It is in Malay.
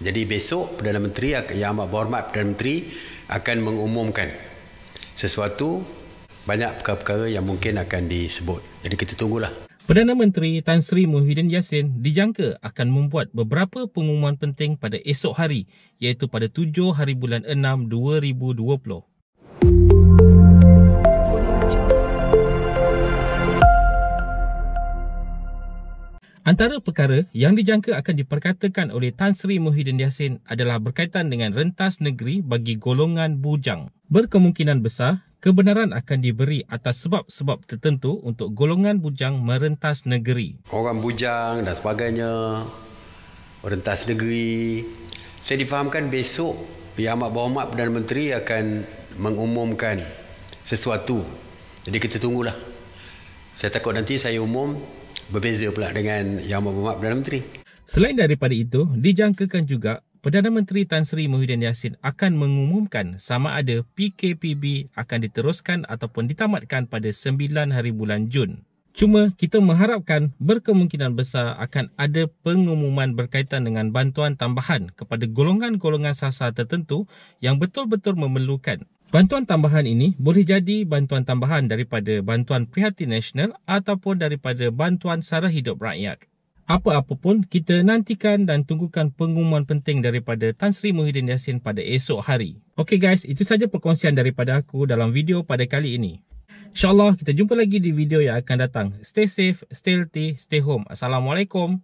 Jadi besok Perdana Menteri yang amat berhormat Perdana Menteri akan mengumumkan sesuatu banyak perkara-perkara yang mungkin akan disebut. Jadi kita tunggulah. Perdana Menteri Tan Sri Muhyiddin Yassin dijangka akan membuat beberapa pengumuman penting pada esok hari iaitu pada 7 hari bulan 6 2020. Antara perkara yang dijangka akan diperkatakan oleh Tan Sri Muhyiddin Yassin adalah berkaitan dengan rentas negeri bagi golongan bujang. Berkemungkinan besar, kebenaran akan diberi atas sebab-sebab tertentu untuk golongan bujang merentas negeri. Orang bujang dan sebagainya, rentas negeri. Saya difahamkan besok Yang Amat Berhormat Perdana Menteri akan mengumumkan sesuatu. Jadi kita tunggulah. Saya takut nanti saya umum berbeza pula dengan Yang Berhormat Perdana Menteri. Selain daripada itu, dijangkakan juga Perdana Menteri Tan Sri Muhyiddin Yassin akan mengumumkan sama ada PKPB akan diteruskan ataupun ditamatkan pada 9 hari bulan Jun. Cuma kita mengharapkan berkemungkinan besar akan ada pengumuman berkaitan dengan bantuan tambahan kepada golongan-golongan sasar tertentu yang betul-betul memerlukan. Bantuan tambahan ini boleh jadi bantuan tambahan daripada bantuan prihatin nasional ataupun daripada bantuan sara hidup rakyat. Apa-apa pun kita nantikan dan tunggukan pengumuman penting daripada Tan Sri Muhyiddin Yassin pada esok hari. Okay guys, itu saja perkongsian daripada aku dalam video pada kali ini. InsyaAllah kita jumpa lagi di video yang akan datang. Stay safe, stay healthy, stay home. Assalamualaikum.